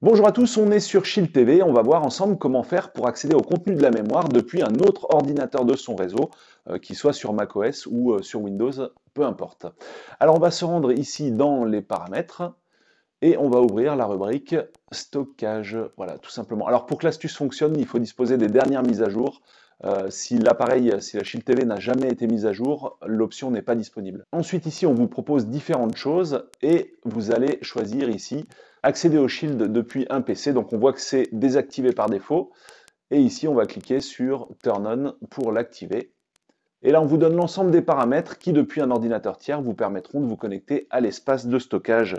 Bonjour à tous, on est sur Shield TV. On va voir ensemble comment faire pour accéder au contenu de la mémoire depuis un autre ordinateur de son réseau, euh, qu'il soit sur macOS ou euh, sur Windows, peu importe. Alors on va se rendre ici dans les paramètres et on va ouvrir la rubrique stockage. Voilà, tout simplement. Alors pour que l'astuce fonctionne, il faut disposer des dernières mises à jour. Euh, si l'appareil, si la Shield TV n'a jamais été mise à jour, l'option n'est pas disponible. Ensuite ici, on vous propose différentes choses et vous allez choisir ici accéder au Shield depuis un PC. Donc on voit que c'est désactivé par défaut. Et ici, on va cliquer sur Turn On pour l'activer. Et là, on vous donne l'ensemble des paramètres qui, depuis un ordinateur tiers, vous permettront de vous connecter à l'espace de stockage.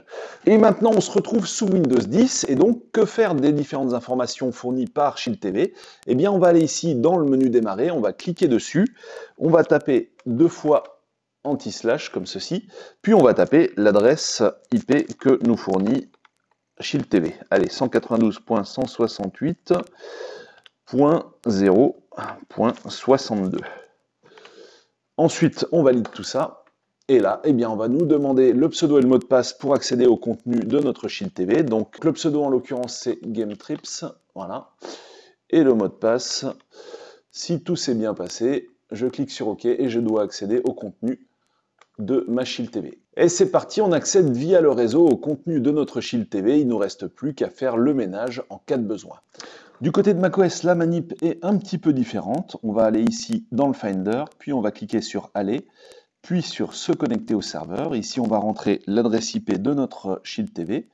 Et maintenant, on se retrouve sous Windows 10. Et donc, que faire des différentes informations fournies par Shield TV Eh bien, on va aller ici dans le menu démarrer, on va cliquer dessus, on va taper deux fois anti-slash comme ceci, puis on va taper l'adresse IP que nous fournit Shield TV. Allez, 192.168.0.62. Ensuite, on valide tout ça. Et là, eh bien, on va nous demander le pseudo et le mot de passe pour accéder au contenu de notre Shield TV. Donc, le pseudo, en l'occurrence, c'est GameTrips. Voilà. Et le mot de passe, si tout s'est bien passé, je clique sur OK et je dois accéder au contenu de ma Shield TV. Et c'est parti, on accède via le réseau au contenu de notre Shield TV. Il ne nous reste plus qu'à faire le ménage en cas de besoin. Du côté de macOS, la manip est un petit peu différente. On va aller ici dans le Finder, puis on va cliquer sur Aller, puis sur Se connecter au serveur. Ici, on va rentrer l'adresse IP de notre Shield TV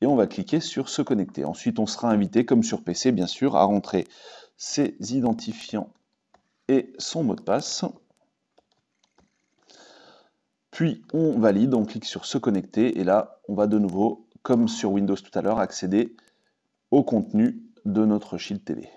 et on va cliquer sur Se connecter. Ensuite, on sera invité, comme sur PC, bien sûr, à rentrer ses identifiants et son mot de passe. Puis on valide, on clique sur se connecter et là on va de nouveau, comme sur Windows tout à l'heure, accéder au contenu de notre Shield TV.